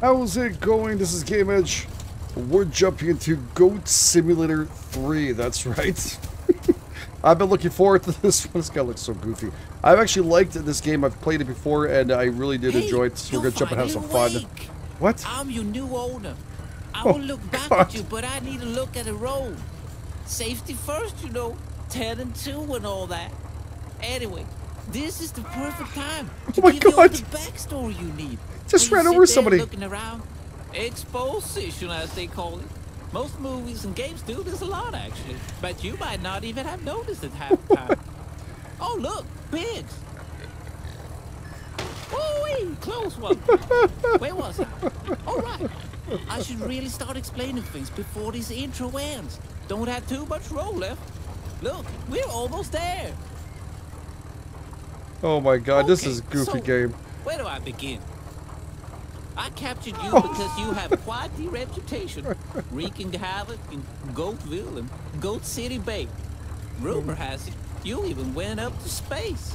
How's it going? This is GameEdged. We're jumping into Goat Simulator 3. That's right. I've been looking forward to this one. This guy looks so goofy. I've actually liked this game. I've played it before, and I really did Hey, enjoy it. So we're gonna jump and have some fun. What? I'm your new owner. I Oh, will look back God. at you, but I need to look at the road. Safety first, you know. Ten and two and all that. Anyway, this is the perfect time oh to Oh my give you all the backstory you need. Just ran over somebody. Looking around, exposition, as they call it. Most movies and games do this a lot, actually. But you might not even have noticed it half the time. oh, look, pigs. Ooh, close one. Where was I? All right. I should really start explaining things before this intro ends. Don't have too much roll left. Look, we're almost there. Oh my god, this is a goofy so- game. Where do I begin? I captured you Oh. because you have quite the reputation, wreaking havoc in Goatville and Goat City Bay. Rumor has it you even went up to space.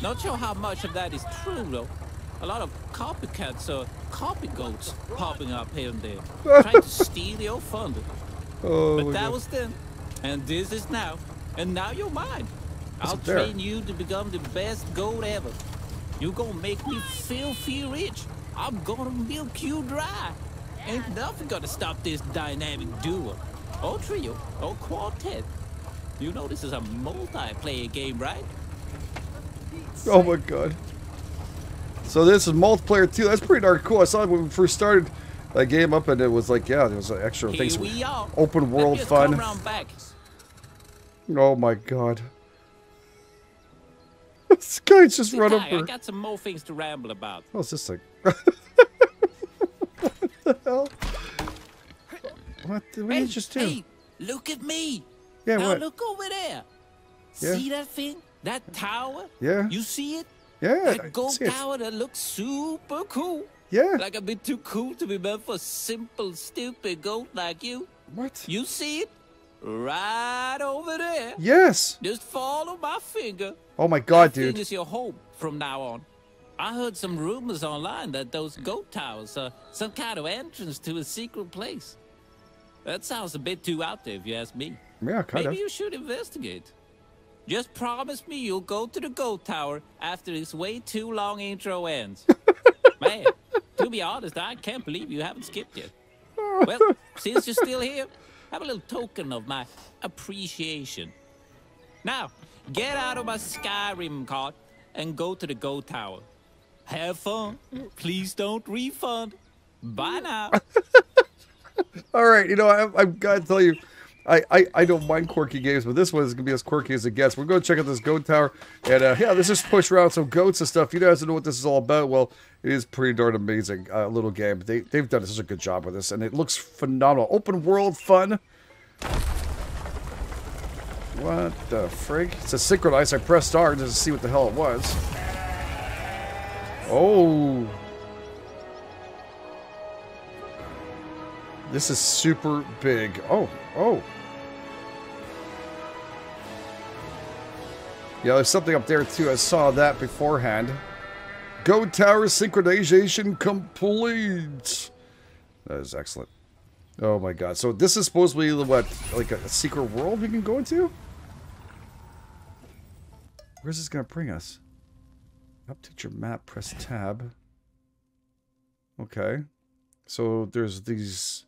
Not sure how much of that is true though. A lot of copycats or copy goats popping up here and there, trying to steal your thunder. Oh But that god. was then, and this is now, and now you're mine. I'll train you to become the best goat ever. You're gonna make me filthy rich. I'm gonna milk you dry. Ain't nothing gonna stop this dynamic duo, or trio, or quartet. You know this is a multiplayer game, right? Oh my god. So this is multiplayer too. That's pretty darn cool. I saw it when we first started that game up, and it was like, yeah, there was an extra Here things. we are. Open world fun. Back. Oh my god. this guy's just Sit run tight, I over. got some more things to ramble about. What's this thing? what the hell? What did we Hey, just do? hey, look at me. yeah, now what? look over there. Yeah. See that thing? That tower? Yeah. You see it? yeah, That gold see tower that looks super cool. Yeah. Like a bit too cool to be meant for simple, stupid goat like you. what? You see it? Right over there. Yes. Just follow my finger. Oh my god, that dude. is your home from now on. I heard some rumors online that those goat towers are some kind of entrance to a secret place. That sounds a bit too out there, if you ask me. Yeah, kind Maybe of. you should investigate. Just promise me you'll go to the goat tower after this way too long intro ends. Man, to be honest, I can't believe you haven't skipped yet. Well, since you're still here, have a little token of my appreciation. Now, get out of my Skyrim cart and go to the goat tower. Have fun. Please don't refund. Bye now. All right, you know, I, I've got to tell you, I, I, I don't mind quirky games, but this one is going to be as quirky as it gets. We're going to check out this goat tower. And uh, yeah, let's just push around some goats and stuff. You guys don't know what this is all about. Well, it is pretty darn amazing uh, little game. They, they've done such a good job with this, and it looks phenomenal. Open world fun. What the frig? It says synchronize. I pressed R just to see what the hell it was. Oh. This is super big. Oh, oh. Yeah, there's something up there too. I saw that beforehand. Go tower synchronization complete. That is excellent. Oh my god. So this is supposed to be what, like a, a secret world we can go into? Where's this gonna bring us? Update your map, press tab. Okay. So there's these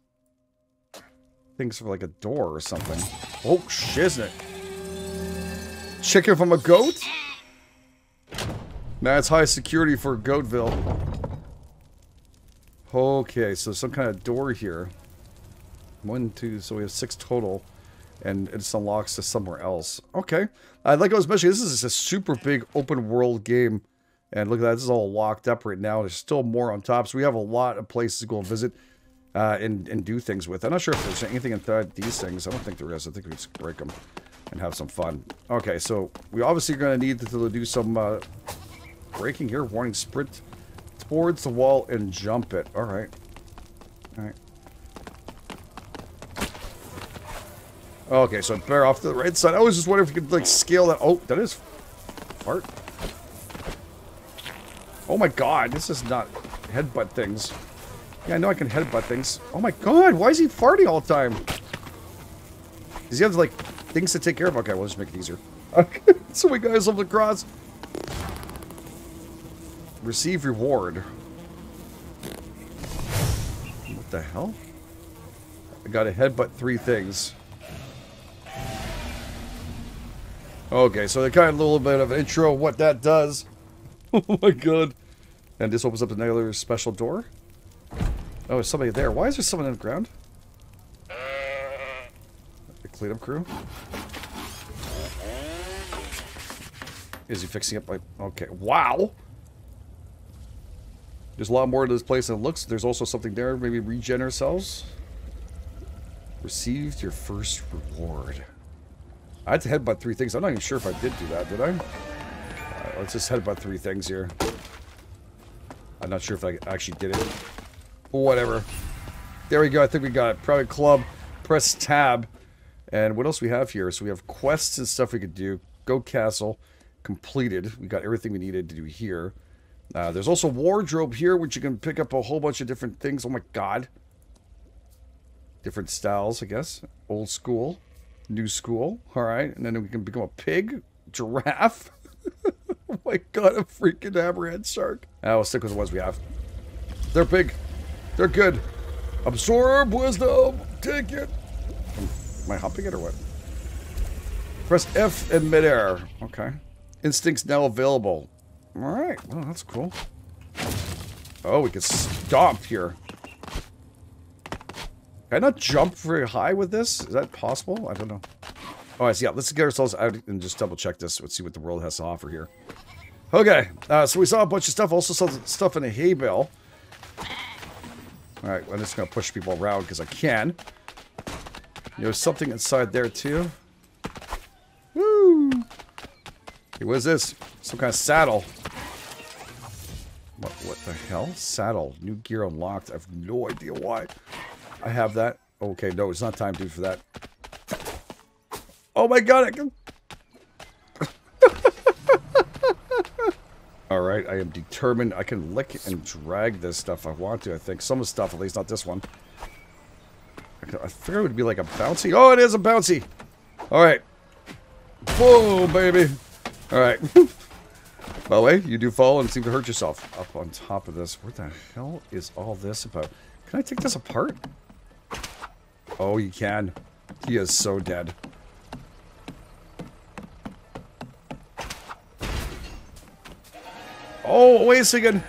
things for like a door or something. Oh, shiznit. Chicken from a goat? Now That's high security for Goatville. Okay, so some kind of door here. One, two, so we have six total. And it unlocks to somewhere else. Okay. Uh, like I was mentioning, this is a super big open world game. And look at that, this is all locked up right now. There's still more on top, so we have a lot of places to go and visit uh, and, and do things with. I'm not sure if there's anything inside these things. I don't think there is. I think we just break them and have some fun. Okay, so we obviously are going to need to do some uh, breaking here. Warning, sprint towards the wall and jump it. All right. All right. Okay, so bear off to the right side. I was just wondering if you could like scale that. Oh, that is fart. Oh my god, this is not headbutt things. Yeah, I know I can headbutt things. Oh my god, why is he farting all the time? Does he have, like, things to take care of? Okay, we'll just make it easier. Okay, so we guys over the cross. Receive reward. What the hell? I got to headbutt three things. Okay, so they kind of a little bit of intro what that does. oh my god. And this opens up another special door. Oh, there's somebody there. Why is there someone on the ground? The cleanup crew. Is he fixing up my... Okay, wow! There's a lot more to this place than it looks. There's also something there. Maybe regen ourselves. Received your first reward. I had to headbutt three things. I'm not even sure if I did do that, did I? Uh, let's just headbutt three things here. I'm not sure if I actually did it. Whatever. There we go. I think we got it. Private club. Press tab. And what else we have here? So we have quests and stuff we could do. Go castle. Completed. We got everything we needed to do here. Uh, there's also wardrobe here, which you can pick up a whole bunch of different things. Oh my god. Different styles, I guess. Old school. New school. Alright. And then we can become a pig. Giraffe. oh my god, a freaking hammerhead shark. Uh, we'll stick with the ones we have. They're big. They're good. Absorb wisdom. Take it. Am I hopping it or what? Press F in midair. Okay. Instincts now available. Alright. Well, that's cool. Oh, we can stomp here. Can I not jump very high with this? Is that possible? I don't know. All right, see. Yeah, let's get ourselves out and just double check this. Let's see what the world has to offer here. Okay, uh, so we saw a bunch of stuff. Also saw stuff in a hay bale. Alright, I'm just to push people around because I can. There's something inside there too. Woo! Hey, what is this? Some kind of saddle. What, what the hell? Saddle. New gear unlocked. I have no idea why. I have that. Okay, no, it's not time to for that. Oh my god, I can... Alright, I am determined. I can lick and drag this stuff I want to, I think. Some of the stuff, at least, not this one. I, I figured it would be like a bouncy. Oh, it is a bouncy! Alright. Boom, baby! Alright. By the way, you do fall and seem to hurt yourself. Up on top of this. What the hell is all this about? Can I take this apart? Oh, you can. He is so dead. Oh, wait a second.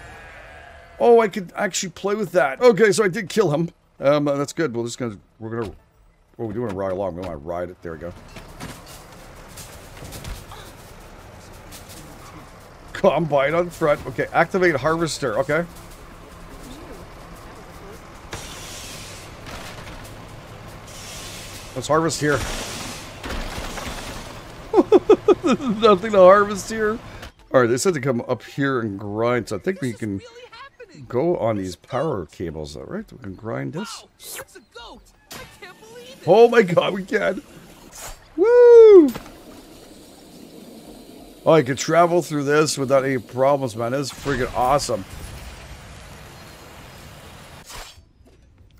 Oh, I could actually play with that. Okay, so I did kill him. Um, uh, that's good. We're just gonna, we're gonna, oh, we do want to ride along. We want to ride it. There we go. Combine on front. Okay, activate harvester. Okay. Let's harvest here. Nothing to harvest here. Alright, they said to come up here and grind, so I think we can go on these power cables, though, right? We can grind this. Oh my god, we can! Woo! Oh, I could travel through this without any problems, man. This is freaking awesome.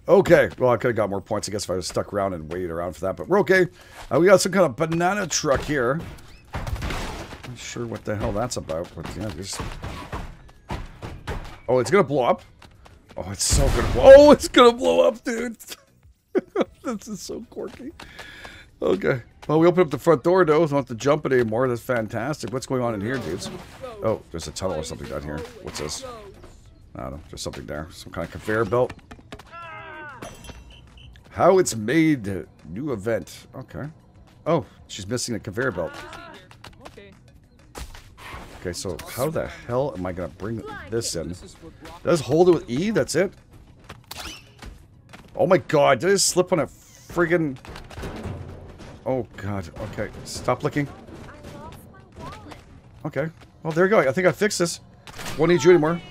Okay, well, I could have got more points, I guess, if I was stuck around and waited around for that, but we're okay. Uh, we got some kind of banana truck here. Sure what the hell that's about, but yeah, just... Oh, it's gonna blow up? Oh, it's so gonna blow- Oh, it's gonna blow up, dude! this is so quirky. Okay. Well, we open up the front door, though. Don't have to jump it anymore. That's fantastic. What's going on in here, dudes? Oh, there's a tunnel or something down here. What's this? I don't know. There's something there. Some kind of conveyor belt. How it's made. New event. Okay. Oh, she's missing a conveyor belt. Okay, so how the hell am I going to bring this in? Does hold it with E? That's it? Oh my god, did I slip on a friggin... Oh god, okay. Stop looking. Okay. Well, there you go. I think I fixed this. Won't need you anymore.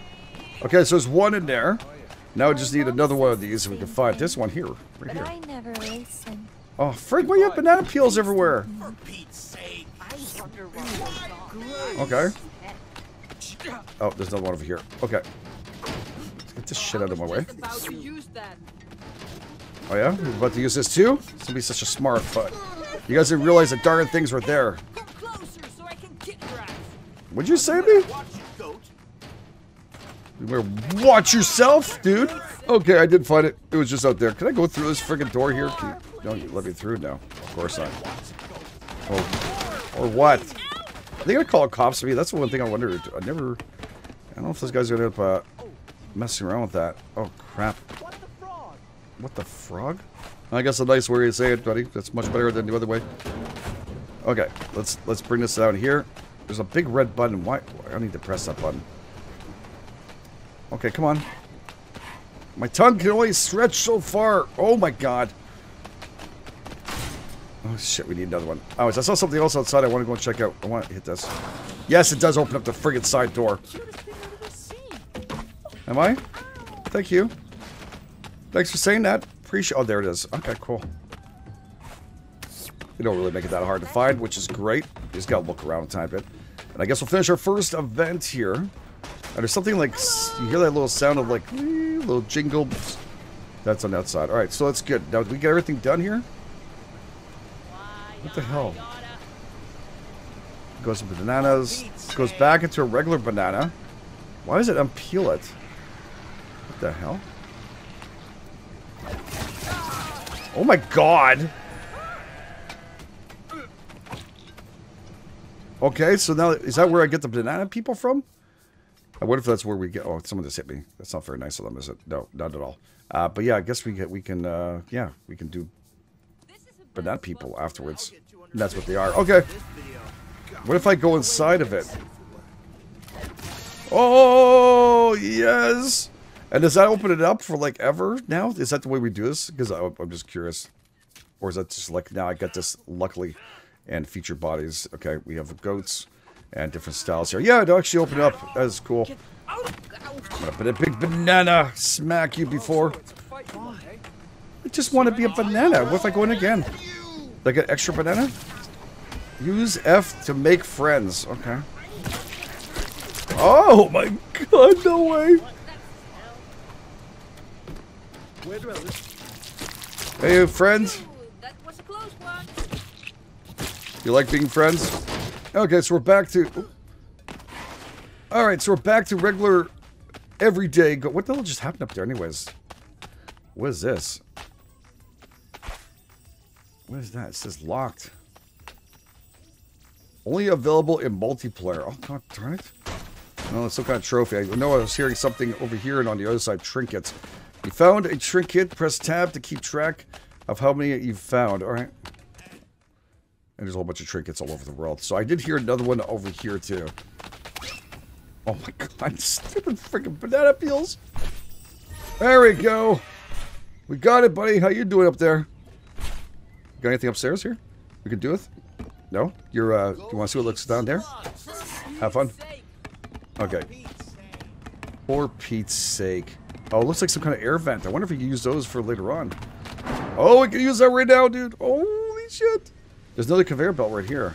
Okay, so there's one in there. Now we just need another one of these, and we can find this one here. Right here. I never listen. Oh, frig, why you have banana peels everywhere? Okay. Oh, there's another one over here. Okay. Let's get the shit out of my way. Oh yeah? You're about to use this too? Somebody's such a smart fuck. You guys didn't realize the darn things were there. Would you say me? Watch yourself, dude. Okay, I did find it. It was just out there. Can I go through this friggin' door here? Can you, don't let me through now. Of course not. Oh. Or what? Are they gonna call cops to me? That's the one thing I wondered. I never... I don't know if this guy's gonna end up uh, messing around with that. Oh, crap. What the frog? I guess a nice way to say it, buddy. That's much better than the other way. Okay, let's let's bring this down here. There's a big red button. Why? I need to press that button. Okay, come on. My tongue can only stretch so far. Oh my god. Shit, we need another one. Oh, I saw something else outside I want to go and check out. I want to hit this. Yes, it does open up the friggin' side door. Am I? Thank you. Thanks for saying that. Appreciate. Oh, there it is. Okay, cool. You don't really make it that hard to find, which is great. You just gotta look around a tiny bit. And I guess we'll finish our first event here. And there's something like you hear that little sound of like little jingle. That's on that side. All right, so that's good. Now, we get everything done here? What the hell? Goes into bananas. Goes back into a regular banana. Why does it unpeel it? What the hell? Oh my god! Okay, so now, is that where I get the banana people from? I wonder if that's where we get... Oh, someone just hit me. That's not very nice of them, is it? No, not at all. Uh, but yeah, I guess we get, we can, uh, yeah, we can do banana people afterwards. And that's what they are. Okay. What if I go inside of it? Oh, yes! And does that open it up for, like, ever now? Is that the way we do this? Because I'm just curious. Or is that just like, now I got this, luckily, and feature bodies. Okay, we have goats and different styles here. Yeah, it actually opened up. That is cool. I'm gonna put a big banana smack you before. I just want to be a banana. What if I go in again? Did I get extra banana? Use F to make friends. Okay. Oh my god, no way. Hey, friends. You like being friends? Okay, so we're back to... Alright, so we're back to regular, everyday... Go what the hell just happened up there anyways? What is this? What is that? It says locked. Only available in multiplayer. Oh, god darn it. No, it's some kind of trophy. I know I was hearing something over here and on the other side, trinkets. You found a trinket. Press tab to keep track of how many you've found. Alright. And there's a whole bunch of trinkets all over the world. So I did hear another one over here, too. Oh my god, stupid freaking banana peels. There we go. We got it, buddy. How you doing up there? Got anything upstairs here? We can do it? No? You're, uh, you want to see what looks down there? Have fun. Okay. For Pete's sake. Oh, it looks like some kind of air vent. I wonder if we can use those for later on. Oh, we can use that right now, dude. Holy shit. There's another conveyor belt right here.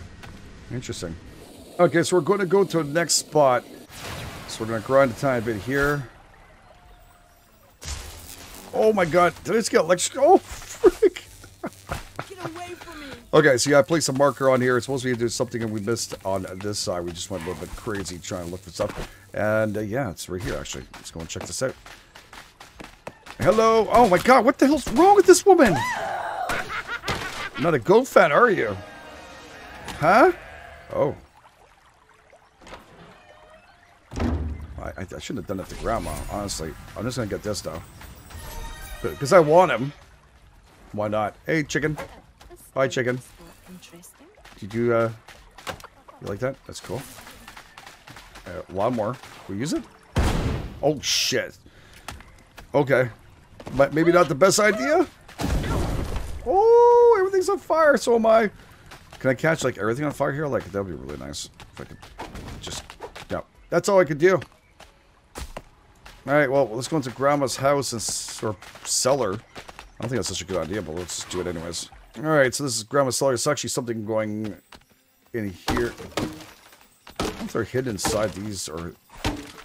Interesting. Okay, so we're going to go to the next spot. So we're going to grind a tiny bit here. Oh my god. Did I just get electric? Oh, frick. Get away from me. Okay, so yeah, I placed a marker on here. It's supposed to be do something and we missed on this side. We just went a little bit crazy trying to look for stuff. And uh, yeah, it's right here actually. Let's go and check this out. Hello. Oh my god, what the hell's wrong with this woman? Not a goat fan, are you? Huh? Oh. I, I, I shouldn't have done that to Grandma, honestly. I'm just gonna get this though. Because I want him. Why not? Hey, chicken. Hi, chicken. Interesting. Did you, uh, you like that? That's cool. A Uh, lawnmower. We use it? Oh, shit. Okay. But maybe not the best idea? Oh, everything's on fire. So am I. Can I catch, like, everything on fire here? Like, that would be really nice. If I could just... No. That's all I could do. Alright, well, let's go into Grandma's house and... Or cellar. I don't think that's such a good idea, but let's just do it anyways. Alright, so this is Grandma's cellar. It's actually something going in here. I don't if they're hidden inside these or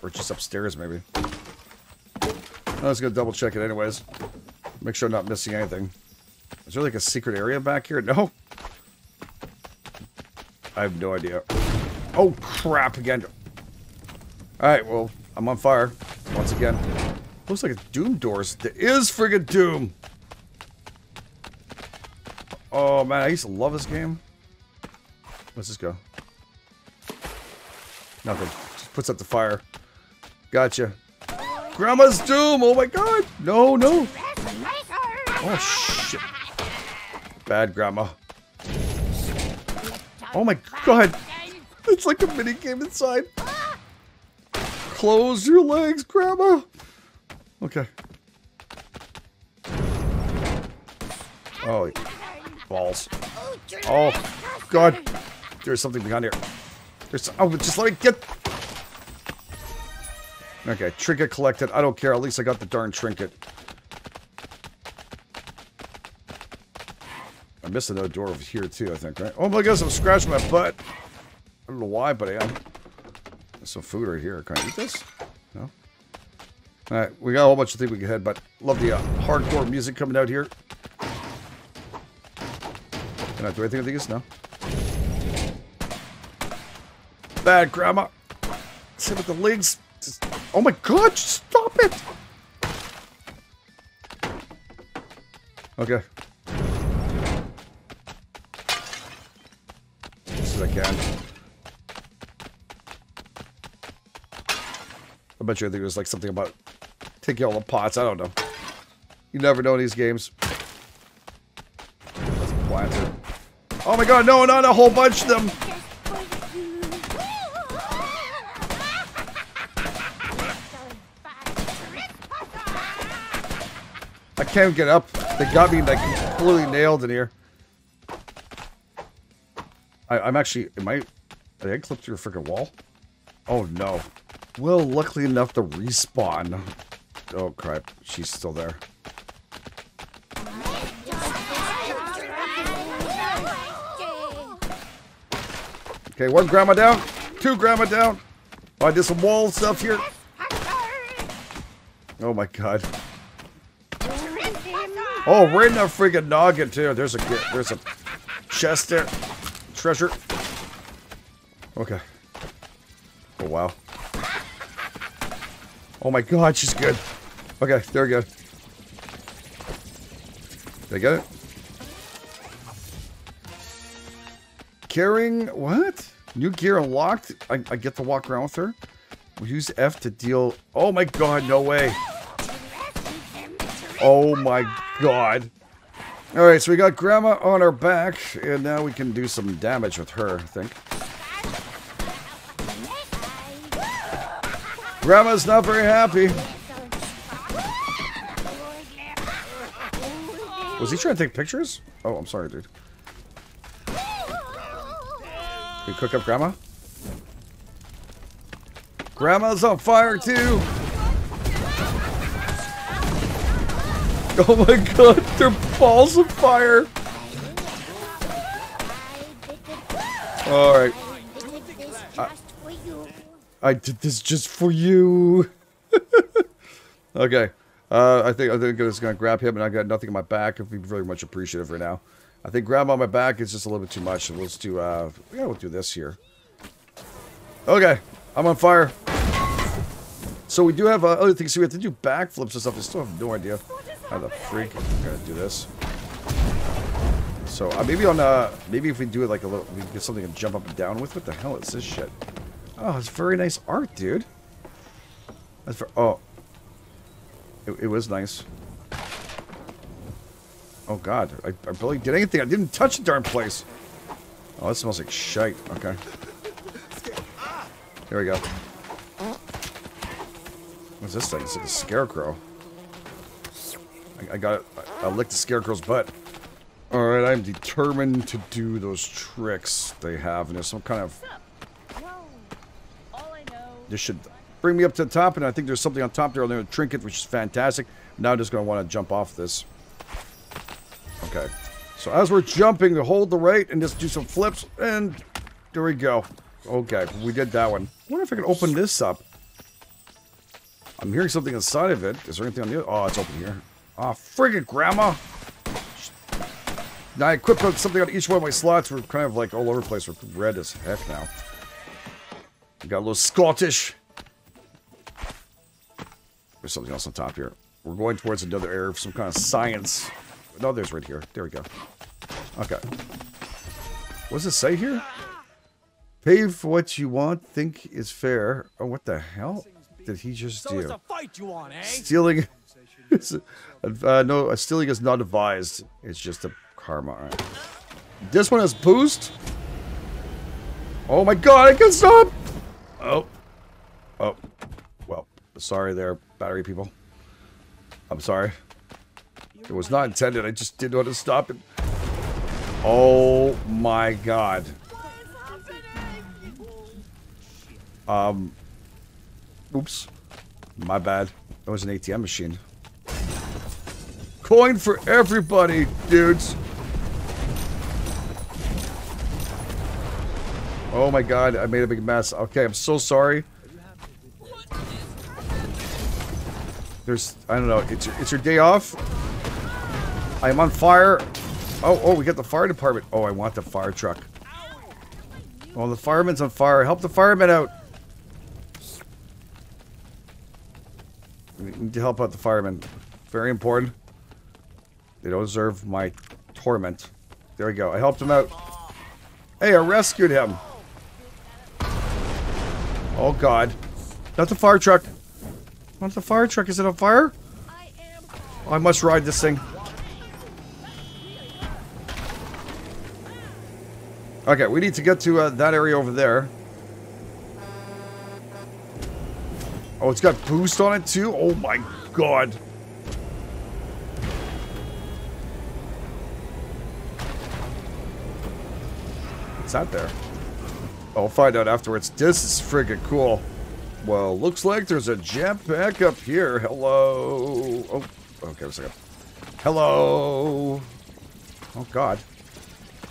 or just upstairs maybe. I was gonna double check it anyways. Make sure I'm not missing anything. Is there like a secret area back here? No. I have no idea. Oh crap again. Alright, well, I'm on fire. Once again. Looks like it's Doom doors. There is friggin' Doom! Oh man, I used to love this game. Let's just go. Nothing. Just puts up the fire. Gotcha. Grandma's Doom! Oh my god! No, no! Oh shit. Bad grandma. Oh my god! It's like a mini game inside. Close your legs, grandma! Okay. Oh, balls. Oh, God. There's something behind here. There's. Oh, just let me get. Okay, trinket collected. I don't care. At least I got the darn trinket. I missed another door over here, too, I think, right? Oh my gosh, I'm scratching my butt. I don't know why, but I am. There's some food right here. Can I eat this? No? Alright, we got a whole bunch of things we can head, but love the uh, hardcore music coming out here. Can I do anything with these? No. Bad grandma. Sit with the legs. Oh my god, stop it! Okay. As as I can. I bet you I think it was like something about taking all the pots. I don't know. You never know in these games. Oh my god, no, not a whole bunch of them. I can't get up. They got me like completely nailed in here. I, I'm actually, am I, did I clip through a freaking wall? Oh no. Well, luckily enough to respawn. Oh crap, she's still there. Okay, one grandma down, two grandma down. Oh, I did some wall stuff here. Oh my god. Oh, right in that freaking noggin too. There's a there's a chest there. Treasure. Okay. Oh wow. Oh my god, she's good. Okay, there we go. Did I get it? Carrying what? New gear unlocked? I, I get to walk around with her? We use F to deal. Oh my god, no way. Oh my god. Alright, so we got Grandma on our back, and now we can do some damage with her, I think. Grandma's not very happy. Was he trying to take pictures? Oh, I'm sorry, dude. We cook up Grandma? Grandma's on fire, too! Oh my god, they're balls of fire! Alright. I did this just for you. okay. Uh, I think I think I'm just gonna grab him, and I got nothing in my back. I'd be very much appreciative right now. I think grab on my back is just a little bit too much. Let's do. Uh, yeah, we'll do this here. Okay, I'm on fire. So we do have uh, other things. So we have to do backflips and stuff. I still have no idea how the freak I'm gonna do this. So uh, maybe on uh, maybe if we do it like a little, we get something to jump up and down with. What the hell is this shit? Oh, it's very nice art, dude. That's for oh. It, it was nice. Oh god, I, I barely did anything. I didn't touch the darn place. Oh, that smells like shite. Okay. Here we go. What's this thing? It's like a scarecrow. I, I got it. I, I licked the scarecrow's butt. Alright, I'm determined to do those tricks they have. And there's some kind of this should bring me up to the top, and I think there's something on top there on the trinket, which is fantastic. Now I'm just going to want to jump off this. Okay. So as we're jumping, to hold the right and just do some flips, and there we go. Okay, we did that one. I wonder if I can open this up. I'm hearing something inside of it. Is there anything on the other? Oh, it's open here. Oh, friggin' grandma! Now I equipped something on each one of my slots. We're kind of like all over the place. We're red as heck now. We got a little Scottish. There's something else on top here. We're going towards another area of some kind of science. No, there's right here. There we go. Okay. What does it say here? Pay for what you want, think is fair. Oh, what the hell did he just So do? it's a fight you want, eh? Stealing. uh, no, uh, stealing is not advised. It's just a karma. Right. This one has boost. Oh my god, I can't stop. Oh. Oh. Well, sorry there, battery people. I'm sorry. It was not intended. I just didn't want to stop it. Oh my god. Um. Oops. My bad. That was an ATM machine. Coin for everybody, dudes. Oh my god, I made a big mess. Okay, I'm so sorry. There's, I don't know, it's your, it's your day off. I am on fire. Oh, oh, we got the fire department. Oh, I want the fire truck. Oh, the fireman's on fire. Help the fireman out. We need to help out the firemen. Very important. They don't deserve my torment. There we go. I helped him out. Hey, I rescued him. Oh, God. Not the fire truck. Not the fire truck. Is it on fire? I must ride this thing. Okay, we need to get to uh, that area over there. Oh, it's got boost on it too? Oh my god. What's that there? I'll find out afterwards. This is friggin' cool. Well, looks like there's a jetpack up here. Hello. Oh, okay, a. Hello. Oh god.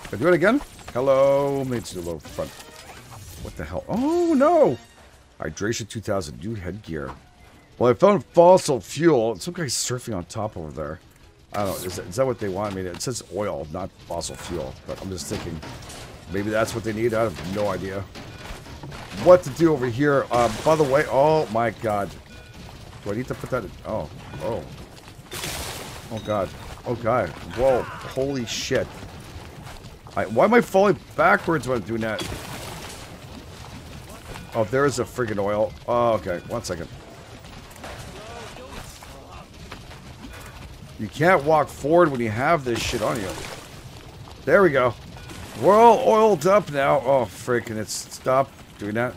Can I do it again? Hello. Do a little front. What the hell? Oh no! Hydration 2000, new headgear. Well, I found fossil fuel. Some guy's surfing on top over there. I don't know. Is that, is that what they want me to? It says oil, not fossil fuel. But I'm just thinking, maybe that's what they need. I have no idea. What to do over here? Uh, by the way, oh my god. Do I need to put that in? Oh, oh. Oh god. Oh god. Whoa. Holy shit. Why am I falling backwards when I'm doing that? Oh, there is a friggin' oil. Oh, okay. One second. You can't walk forward when you have this shit on you. There we go. We're all oiled up now. Oh, freaking it's stop doing that.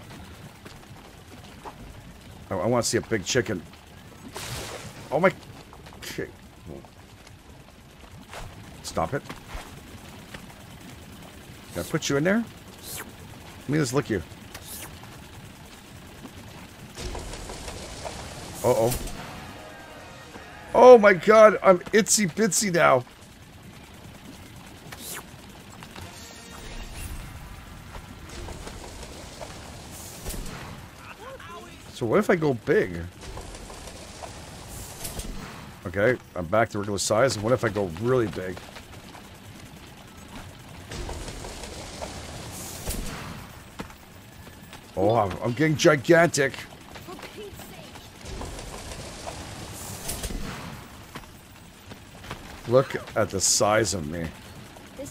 I, I want to see a big chicken. Oh my. Stop it. Can I put you in there? Let me just lick you. Uh-oh. Oh my god, I'm itsy bitsy now. So what if I go big? Okay, I'm back to regular size. And what if I go really big? Oh, I'm, I'm getting gigantic. Look at the size of me.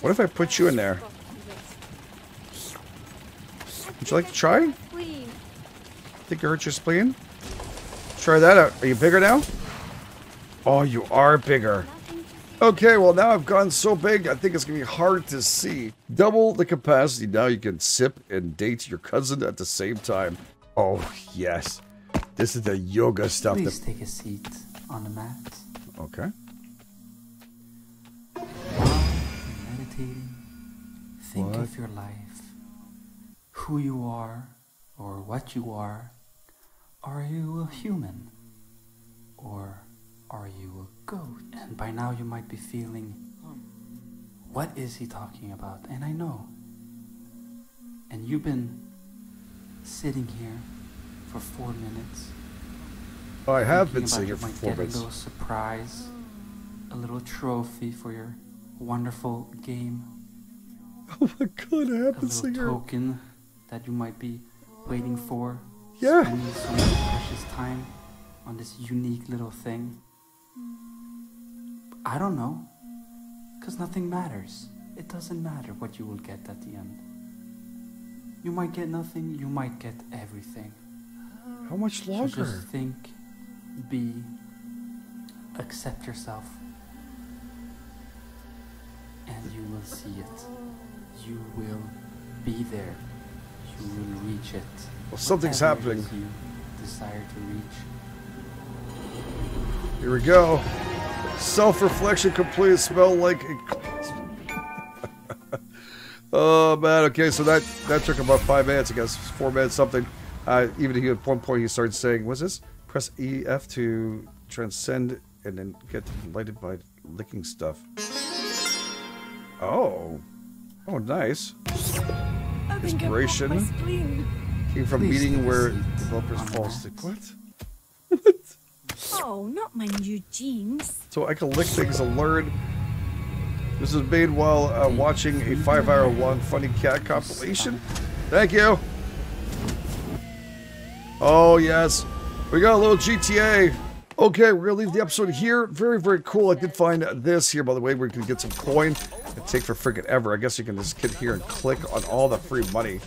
What if I put you in there? Would you like to try? Think you hurt your spleen? Try that out. Are you bigger now? Oh, you are bigger. Okay, well now I've gone so big, I think it's gonna be hard to see. Double the capacity. Now you can sip and date your cousin at the same time. Oh, yes. This is the yoga stuff. Please That, take a seat on the mat. okay. While meditating, think What? of your life, who you are, or what you are. Are you a human? Or are you a goat? And by now you might be feeling, what is he talking about? And I know. And you've been sitting here for four minutes, oh, I have been sitting here for four minutes. A little surprise, a little trophy for your wonderful game, Oh my god, I have a been little sitting here. token that you might be waiting for. Yeah. Spending so much precious time on this unique little thing. I don't know. Because nothing matters. It doesn't matter what you will get at the end. You might get nothing, you might get everything. How much So longer? just think, be, accept yourself, and you will see it. You will be there. You will reach it. Well, something's Whatever happening. You desire to reach. Here we go. Self-reflection complete. Smell like. Oh man. Okay, so that that took about five minutes. I guess four minutes something. Uh, even he at one point he started saying, "What's this? Press EF to transcend and then get lighted by licking stuff." Oh. Oh, nice. I think I Inspiration. broke my spleen. Came from Please meeting where developers fall asleep. What? Oh, not my new jeans. so I can lick things and learn. This was made while uh, watching a five-hour-long funny cat compilation. Thank you. Oh yes, we got a little GTA. Okay, we're gonna leave the episode here. Very, very cool. I did find this here, by the way, where you can get some coin. It take for freaking ever. I guess you can just get here and click on all the free money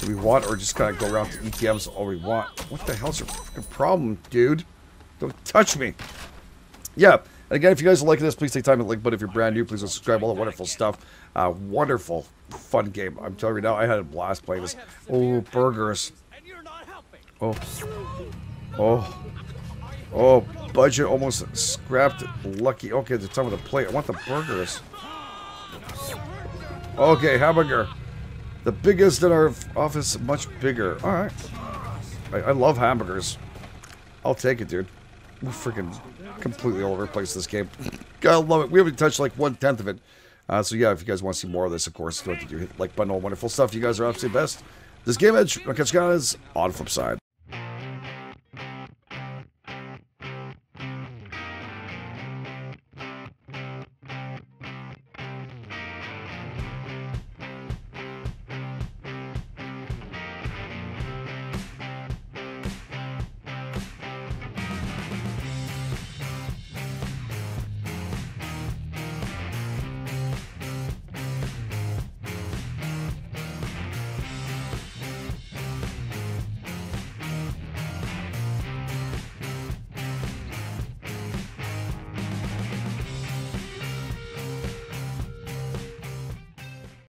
that we want, or just kind of go around to ATMs all we want. What the hell's your freaking problem, dude? Don't touch me. Yeah. And again, if you guys are liking this, please take time to like. But if you're brand new, please subscribe. All the wonderful stuff. Uh, wonderful, fun game. I'm telling you now, I had a blast playing this. Oh, burgers. Oh. Oh. Oh, budget almost scrapped. Lucky. Okay, the time of the plate. I want the burgers. Okay, hamburger. The biggest in our office, much bigger. All right. I, I love hamburgers. I'll take it, dude. We're freaking completely all over the place this game. Gotta love it. We haven't touched like one tenth of it. Uh, so yeah, if you guys want to see more of this, of course, don't have to do hit like button, all wonderful stuff. You guys are absolutely best. This GameEdged, I'll catch you guys on the flip side.